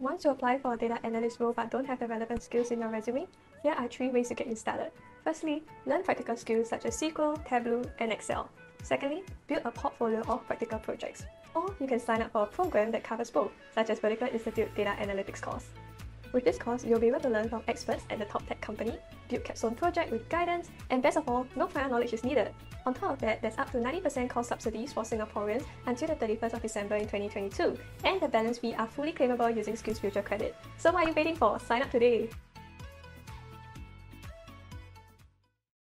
Want to apply for a data analyst role but don't have the relevant skills in your resume? Here are three ways to get you started. Firstly, learn practical skills such as SQL, Tableau, and Excel. Secondly, build a portfolio of practical projects. Or you can sign up for a program that covers both, such as Vertical Institute Data Analytics course. With this course, you'll be able to learn from experts at the top tech company, build capstone project with guidance, and best of all, no prior knowledge is needed. On top of that, there's up to 90% cost subsidies for Singaporeans until the 31st of December in 2022, and the balance fee are fully claimable using SkillsFuture credit. So what are you waiting for? Sign up today!